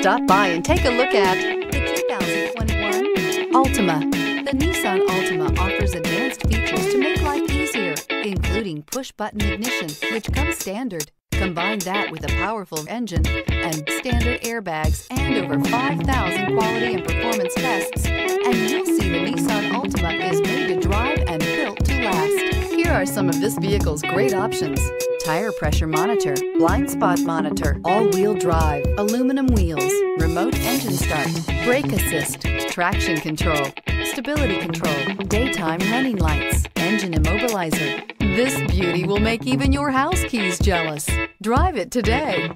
Stop by and take a look at the 2021 Altima. The Nissan Altima offers advanced features to make life easier, including push-button ignition, which comes standard. Combine that with a powerful engine and standard airbags and over 5,000 quality and performance tests, and you'll see the Nissan Altima is made to drive and built to last. Here are some of this vehicle's great options. Tire pressure monitor, blind spot monitor, all-wheel drive, aluminum wheels, remote engine start, brake assist, traction control, stability control, daytime running lights, engine immobilizer. This beauty will make even your house keys jealous. Drive it today.